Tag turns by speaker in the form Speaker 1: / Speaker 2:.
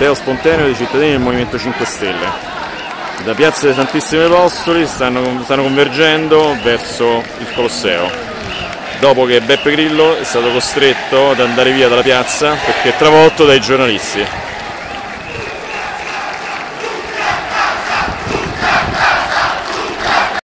Speaker 1: corteo spontaneo dei cittadini del Movimento 5 Stelle. Da Piazza dei Santissimi Apostoli stanno, stanno convergendo verso il Colosseo. Dopo che Beppe Grillo è stato costretto ad andare via dalla piazza perché travolto dai giornalisti.